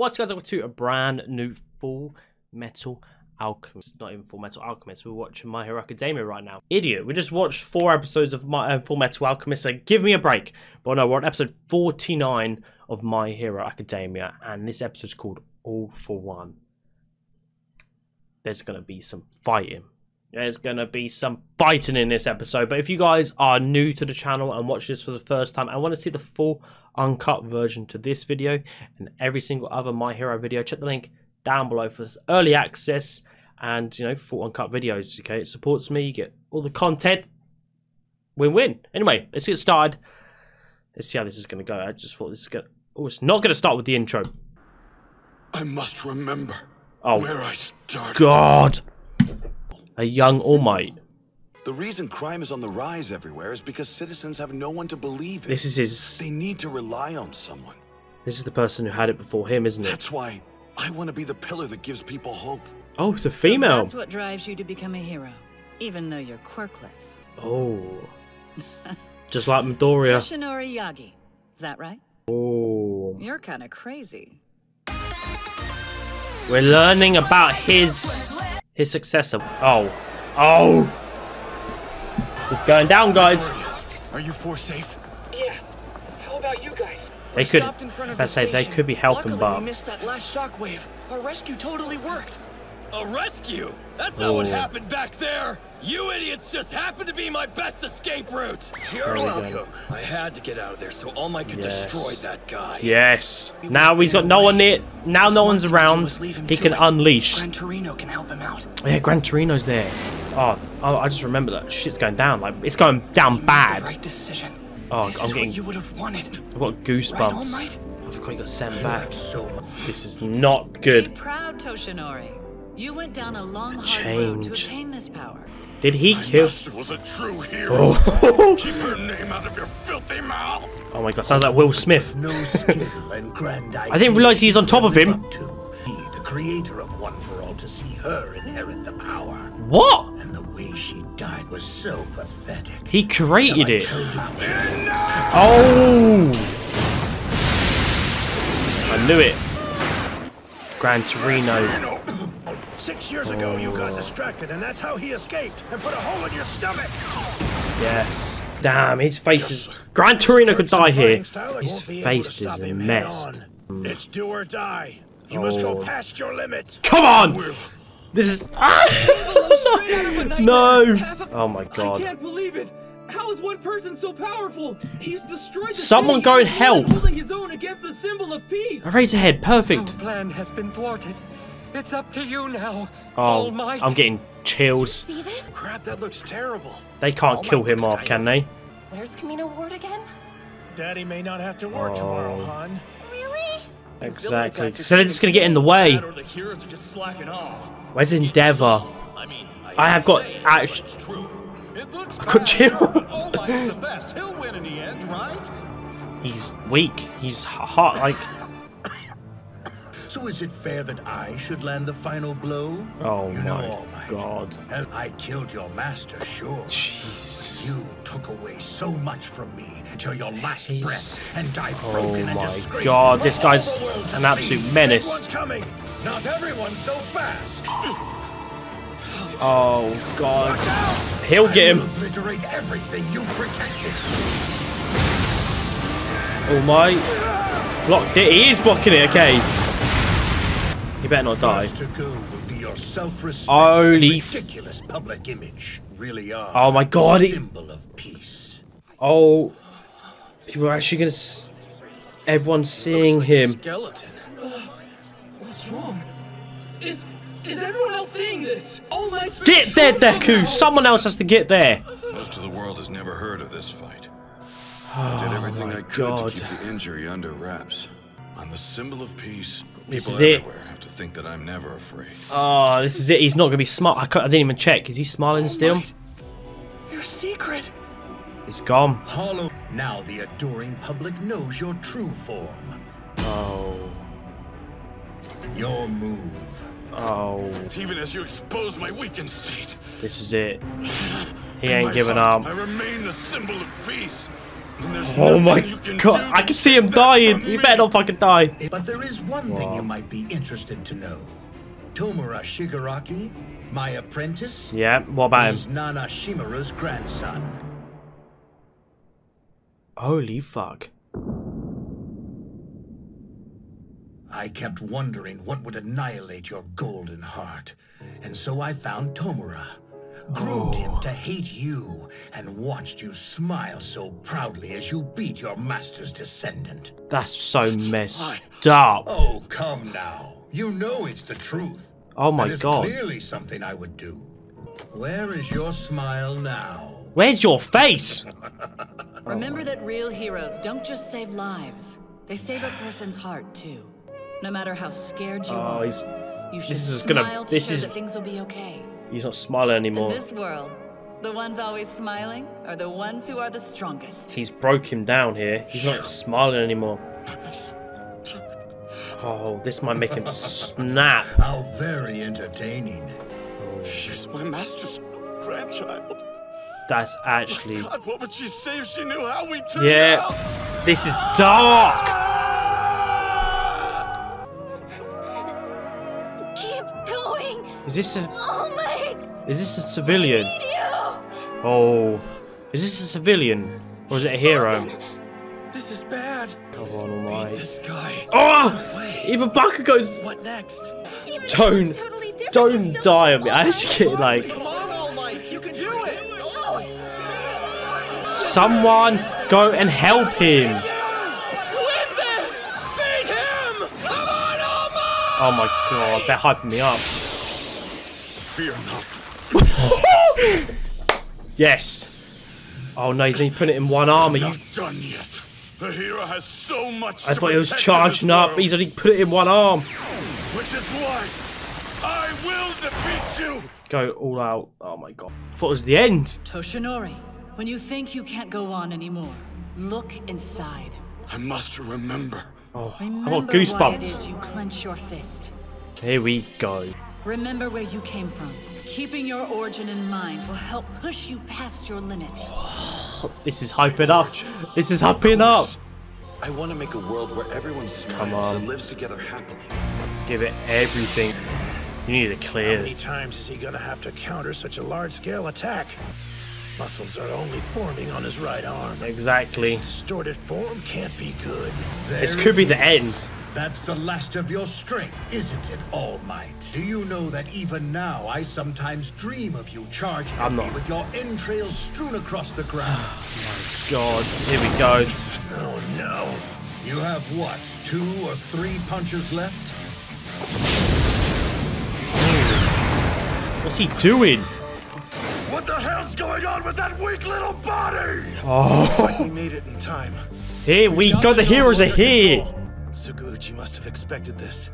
What's guys up to a brand new Full Metal Alchemist? Not even Full Metal Alchemist. We're watching My Hero Academia right now. Idiot. We just watched four episodes of My uh, Full Metal Alchemist. So give me a break. But no, we're on episode 49 of My Hero Academia, and this episode's called All for One. There's gonna be some fighting. There's gonna be some fighting in this episode. But if you guys are new to the channel and watch this for the first time I want to see the full uncut version to this video and every single other My Hero video, check the link down below for early access and you know full uncut videos. Okay, it supports me. You get all the content. Win-win. Anyway, let's get started. Let's see how this is gonna go. I just thought this is gonna. Oh, it's not gonna start with the intro. I must remember Oh where I started. God! A young All Might. The reason crime is on the rise everywhere is because citizens have no one to believe in. This is his. They need to rely on someone. This is the person who had it before him, isn't it? That's why I want to be the pillar that gives people hope. Oh, it's a So female. that's what drives you to become a hero, even though you're quirkless. Oh. Just like Midoriya. Toshinori Yagi. Is that right? Oh. You're kind of crazy. We're learning about his his successor. Oh. Oh. It's going down, guys. Are you four safe? Yeah. How about you guys? They could. Stopped in front of Let's the say they could be helping, Luckily, but we missed that last shockwave. Our rescue totally worked. A rescue? That's not what Oh. happened back there! You idiots just happened to be my best escape route! You're There we go. welcome. I had to get out of there so All Might could Yes. destroy that guy. yes. Now he's got no one near. Now no one's around. He can unleash. Gran Torino can help him out. Oh, yeah, Gran Torino's there. Oh, oh, I just remember that shit's going down. Like it's going down The bad. right decision. Oh, this I'm getting. you would have wanted. I've got Right, All goosebumps. Might? I forgot he got sent back. This is not good. Be good. proud, Toshinori. You went down a long, hard road to attain this power. Did he My kill? master was a true hero. Oh. Keep her name out of your filthy mouth. oh my god, sounds like Will Smith. no skill and grand I didn't realise he's on top of him. To he, the creator of One for All, to see her inherit the power. What? And the way she died was so pathetic. He created it. Oh! I knew it. Gran Torino. Six years ago, you got distracted, and that's how he escaped and put a hole in your stomach. Yes. Damn, his face is. Gran Torino could die here. Fighting style, I His won't be able to face is stop a mess. It's do or die. You must go Oh. past your limit. Come on! This is. Ah! no! Oh my god. I can't believe it. How is one person so powerful? He's destroyed the Someone city go and and help. Holding his own against the symbol of peace. Eraser Head, perfect. Our plan has been thwarted. It's up to you now. Oh, All Might. I'm getting chills. See this? Crap, that looks terrible. They can't oh All kill him off, can they? Where's Kamino Ward again? Daddy may not have to work Oh. tomorrow, hon. Exactly. So they're just gonna get in the way. Or the heroes are just slacking off. Where's Endeavor? I mean, I have got. Actually. I could chill. All Might's the best. He'll win in the end, right? He's weak. He's hot. Like. So is it fair that I should land the final blow? Oh you know, my Might, god. As I killed your master, sure. Jeez. You took away so much from me till your last breath and died Oh broken and my God, this guy's the world to an absolute see. menace. Everyone's coming. Not everyone's so fast. Oh god. He'll get him. Obliterate everything you protected. Oh my. Blocked it. He is blocking it. Okay. You better not die. First to will be your Holy oh, and f- ridiculous public image. Really are. Oh my God, Symbol of peace. Oh. People are actually gonna. S- Everyone's seeing him. Skeleton. What's wrong? Is is everyone else seeing this? All Might's Get there, Deku! Someone else has to get there. Most of the world has never heard of this fight. Oh, I did everything Oh I could God. to keep the injury under wraps. I'm the symbol of peace. This People is it. everywhere have to think that I'm never afraid. Oh, this is it. He's not gonna be smart. I, can't- I didn't even check. Is he smiling still? Your secret. It's gone. Hollow. Now the adoring public knows your true form. Oh. Your move. Oh. Even as you expose my weakened state, This is it. He in ain't giving heart, up. I remain the symbol of peace. And there's Oh my god, I can see him dying. from He better not fucking die. But there is one thing you might be interested to know. Tomura Shigaraki, my apprentice, Yeah, what about is him? Nana Shimura's grandson. Holy fuck. I kept wondering what would annihilate your golden heart, and so I found Tomura. Groomed him oh. to hate you, and watched you smile so proudly as you beat your master's descendant. That's so messed up. Oh, come now. You know it's the truth. Oh my That is god. clearly something I would do. Where is your smile now? Where's your face? Remember that real heroes don't just save lives, they save a person's heart too. No matter how scared you Oh, are, he's you should this is smile gonna- to this show is- that things will be okay. He's not smiling anymore. In this world, the ones always smiling are the ones who are the strongest. He's broke him down here. He's not smiling anymore. Oh, this might make him snap. How very entertaining. She's my master's grandchild. That's actually God, what would she say if she knew how we turned Yeah. out? This is dark. Keep going! Is this a oh All Might! Is this a civilian? Oh, is this a civilian or is it a hero? This is bad. Come on, All This guy. Oh, even Bakugo's. What next? Even if Don't, it's totally different, don't it's still die so on me. I actually get like Come on, All Might. You can do it. someone go and help him. Win this. Beat him. Come on, All Might. Oh my god, they're hyping me up. Fear not. Yes. Oh no, he's only putting it in one arm. Are you? Not done yet. The hero has so much I to thought he was protect in charging up. He's only put it in one arm. Which is why I will defeat you. Go all out. Oh my god. I thought it was the end. Toshinori, when you think you can't go on anymore, look inside. I must remember. Oh, I Remember got why it goosebumps. is you clench your fist. Here we go. Remember where you came from. Keeping your origin in mind will help push you past your limit. This is hyping up. This is hyping up. I want to make a world where everyone smiles on. and lives together happily. Give it everything. You need to clear. How many times is he gonna have to counter such a large-scale attack? Muscles are only forming on his right arm. Exactly. This distorted form can't be good. This could be it the is. end. That's the last of your strength, isn't it, All Might? Do you know that even now I sometimes dream of you charging I'm at me with your entrails strewn across the ground? Oh my God, here we go. Oh no. you have what, two or three punches left? What's he doing? What the hell's going on with that weak little body? Oh, He made it in time. here we go. The heroes are here. Tsukauchi must have expected this.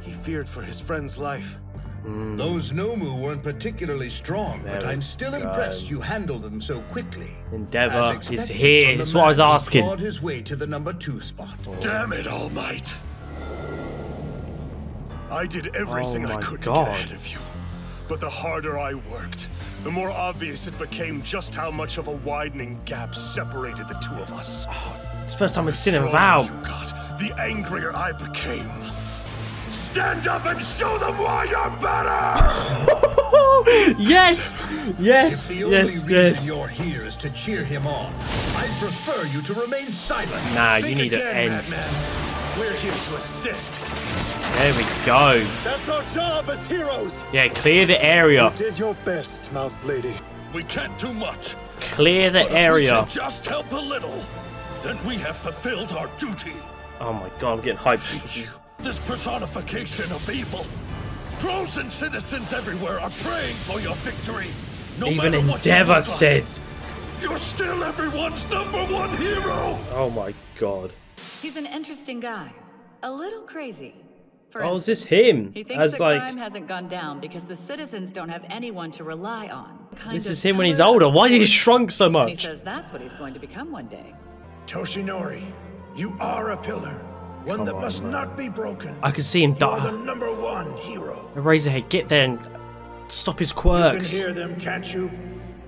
He feared for his friend's life. Hmm. Those Nomu weren't particularly strong, but There we I'm still go. impressed you handled them so quickly. Endeavor As is here. That's what I was man who asking. clawed his way to the number two spot. Oh. Damn it, All Might. I did everything Oh I could God. to get ahead of you. But the harder I worked, the more obvious it became just how much of a widening gap separated the two of us. Oh, it's the first time we've seen him stronger Val. you got, the angrier I became. Stand up and show them why you're better! yes, Yes! If yes, the only yes, reason yes. you're here is to cheer him on, I prefer you to remain silent. Nah, you need to again, end. Madman. We're here to assist. There we go. That's our job as heroes. Yeah, clear the area. Did your best, Mount Lady. We can't do much. Clear the But if we area. can just help a little, then we have fulfilled our duty. Oh my god, I'm getting hyped. This is- This personification of evil. Pros and citizens everywhere are praying for your victory. No Even matter what you Endeavor look like, said. You're still everyone's number one hero! Oh my god. He's an interesting guy. A little crazy. For Oh, is this him? He thinks As that like, crime hasn't gone down because the citizens don't have anyone to rely on. Kind this is him when he's older. Why has he shrunk so And he much? says that's what he's going to become one day. Toshinori, you are a pillar. One that must not be broken. I can see him You're the number one hero. Eraser Head, get there and stop his quirks. You can hear them, can't you?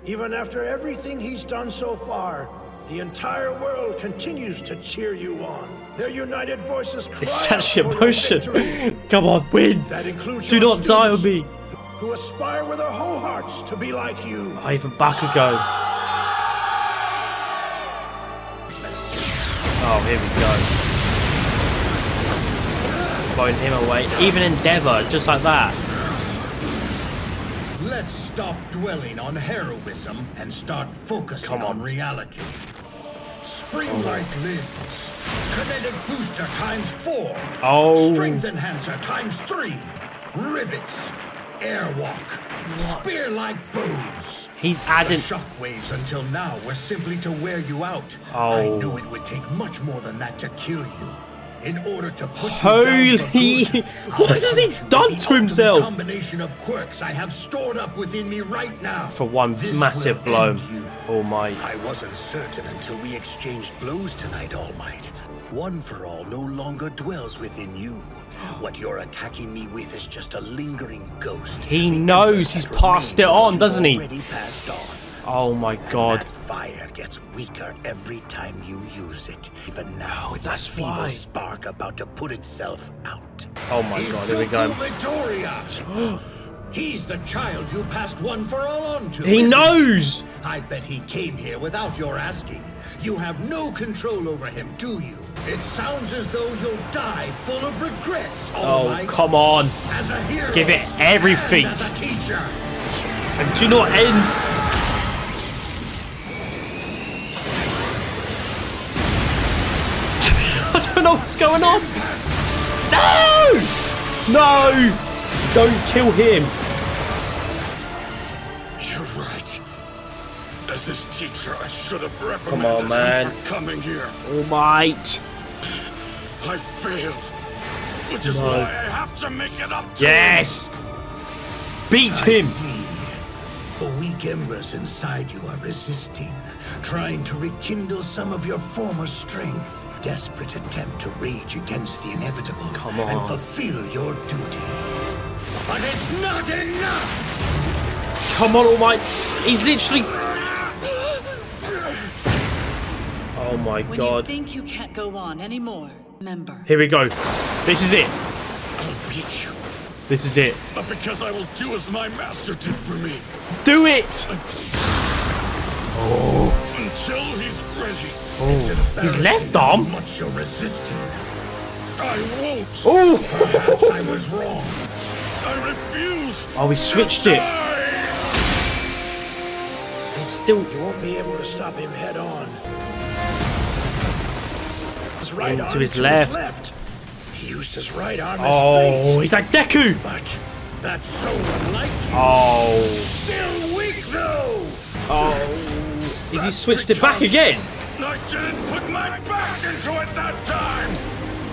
Even after everything he's done so far, The entire world continues to cheer you on. Their united voices cry It's such actually for emotion. Come on, win. That includes Do your not die on students me. Who aspire with their whole hearts to be like you. Oh, even Bakugo. Oh, here we go. Blowing him away. Even Endeavor, just like that. Let's stop dwelling on heroism and start focusing Come on. on reality. Spring-like oh. limbs. Kinetic booster times four. Oh. Strength enhancer times three. Rivets. Airwalk. Spear-like bows. He's adding. shockwaves until now were simply to wear you out. I Oh. knew it would take much more than that to kill you. In order to put Holy- you down good, What has he punish you with done to himself? Combination of quirks I have stored up within me right now. For one This massive blow. Oh my. I wasn't certain until we exchanged blows tonight, All Might. One for all no longer dwells within you. What you're attacking me with is just a lingering ghost. He The knows he's passed it on, doesn't he? on. Oh my god. That fire gets weaker every time you use it. Even now, oh, it's that's a feeble why. spark about to put itself out. Oh my god, here we go. He's the child you passed one for all on to. He knows! I bet he came here without your asking. You have no control over him, do you? It sounds as though you'll die full of regrets. Oh, right? come on. As a hero, Give it everything. and as a teacher. And do not end. I don't know what's going on. No! No! Don't kill him. Teacher, I should have reprimanded Come on, man. him for coming here. All might. I failed. Which is No. why I have to make it up to Yes! Beat him! I see. The weak embers inside you are resisting, trying to rekindle some of your former strength. Desperate attempt to rage against the inevitable Come and fulfill your duty. But it's not enough! Come on, All Might. He's literally. Oh my When you god. think you can't go on anymore, remember. Here we go. This is it. I'll beat you. This is it. But because I will do as my master did for me. Do it! Oh. Until he's ready. Oh, his left arm. How much you're resisting. I won't. Oh! Perhaps I was wrong. I refuse. Oh, he switched it. Die. It's still. You won't be able to stop him head on. His right Into arm his to left. He used his right arm as Oh, bait. he's like Deku! But that's so unlike you. Oh. Still weak though! Oh. Is he switched it back again? I didn't put my back into it that time.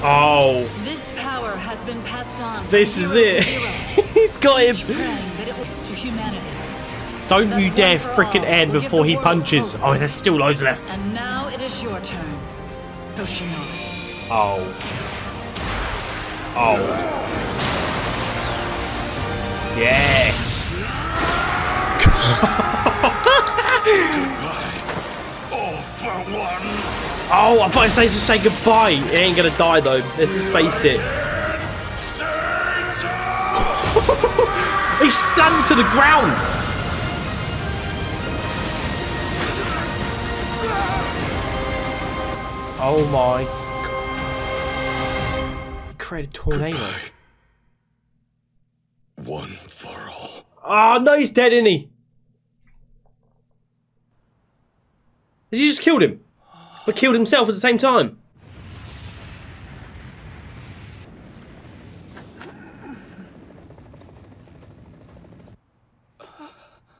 Oh. This power has been passed on. This is it. he's got him. praying that it was to humanity. Don't That you dare freaking end before he punches. hope. Oh, there's still loads left. And now it is your turn, Oh. Oh. Yes. Oh, I thought I say to say goodbye. He ain't gonna die though. Let's just face it. Stay down. He slammed to the ground. Oh my. God. He created a tornado. One for all. Oh no, he's dead, isn't he? Has he just killed him? But killed himself at the same time?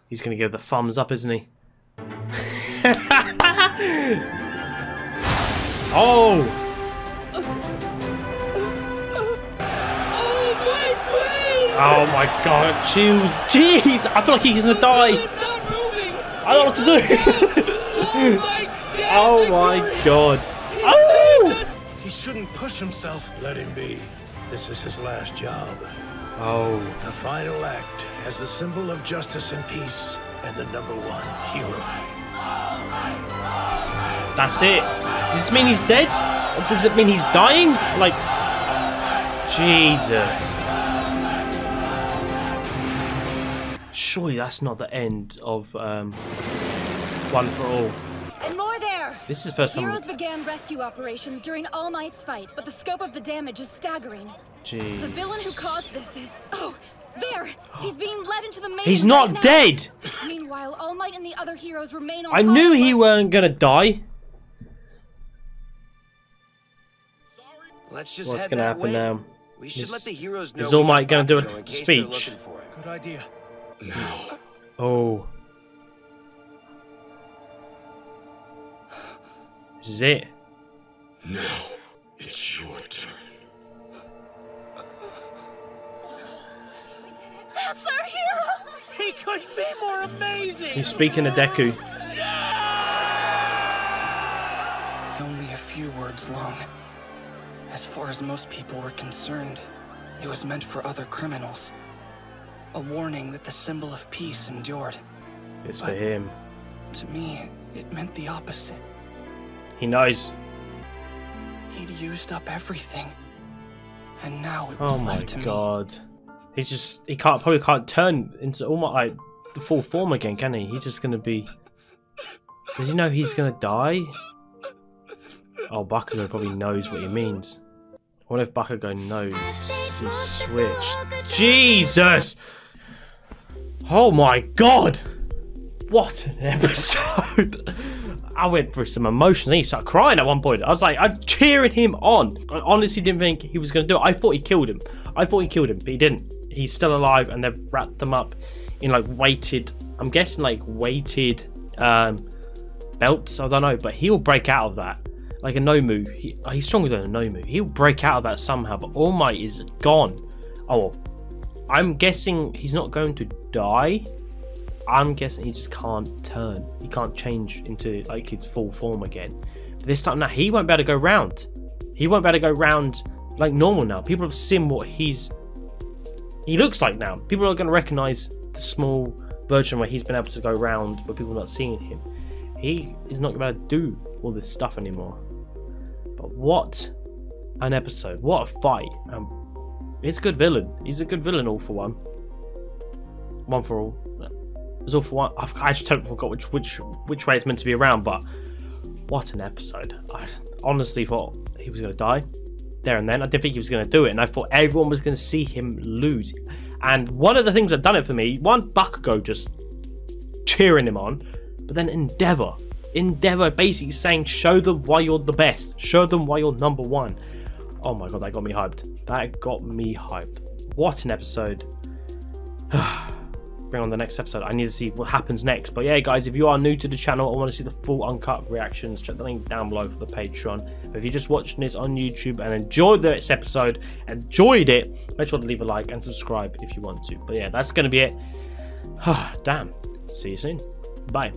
He's gonna give the thumbs up, isn't he? oh! Oh my oh, god, chills. Jeez, I feel like he's gonna die. I don't know what to do. Oh my oh my god. Oh! He shouldn't push himself. Let him be. This is his last job. Oh. The final act as the symbol of justice and peace, and the number one hero. That's it. Does this mean he's dead? Or does it mean he's dying? Like, Jesus. Surely that's not the end of um, One for All. And more there! This is the first time. Heroes began rescue operations during All Might's fight, but the scope of the damage is staggering. The villain who caused this is. Oh, there! He's being led into the main. He's not dead! Meanwhile, All Might and the other heroes remain on. I knew he weren't gonna die. Let's just What's gonna happen way. now? We should Is- let the heroes know is All got Might gonna do a Bakugo in case they're speech? looking for him. Good idea. Now, Oh. This is it. now, it's your turn. That's our hero! He couldn't be more amazing! He's speaking to Deku. Only a few words long. As far as most people were concerned, it was meant for other criminals. A warning that the symbol of peace endured. It's for him. To me, it meant the opposite. He knows. He'd used up everything. And now it was Oh my left to me. god. He's just he can't probably can't turn into almost like the full form again, can he? He's just gonna be Does he know he's gonna die? Oh Bakugo probably knows what he means. What if Bakugo knows he's switched? Jesus! Oh my god! What an episode! I went through some emotions. He started crying at one point. I was like, I'm cheering him on. I honestly didn't think he was going to do it. I thought he killed him. I thought he killed him, but he didn't. He's still alive, and they've wrapped them up in like weighted. I'm guessing like weighted um, belts. I don't know, but he'll break out of that. Like a Nomu, he, uh, he's stronger than a Nomu. He'll break out of that somehow. But All Might is gone. Oh, I'm guessing he's not going to die. I'm guessing he just can't turn. He can't change into like his full form again. But this time now, he won't be able to go round. He won't be able to go round like normal now. People have seen what he's he looks like now. People are going to recognize the small version where he's been able to go round, but people not seeing him. He is not going to do all this stuff anymore. But what an episode! What a fight! Um, he's a good villain. He's a good villain, all for one. One for all. It was all for one. I've, I just totally forgot which which which way it's meant to be around, but what an episode! I honestly thought he was going to die there and then. I didn't think he was going to do it, and I thought everyone was going to see him lose. And one of the things that done it for me, one buck Bakugo just cheering him on, but then Endeavor, Endeavor basically saying, "Show them why you're the best. Show them why you're number one." Oh my god, that got me hyped. That got me hyped. What an episode! Bring on the next episode. I need to see what happens next. But yeah, guys, if you are new to the channel and want to see the full uncut reactions, check the link down below for the Patreon. If you're just watching this on YouTube and enjoyed this episode, enjoyed it, make sure to leave a like and subscribe if you want to. But yeah, that's going to be it. Damn. See you soon. Bye.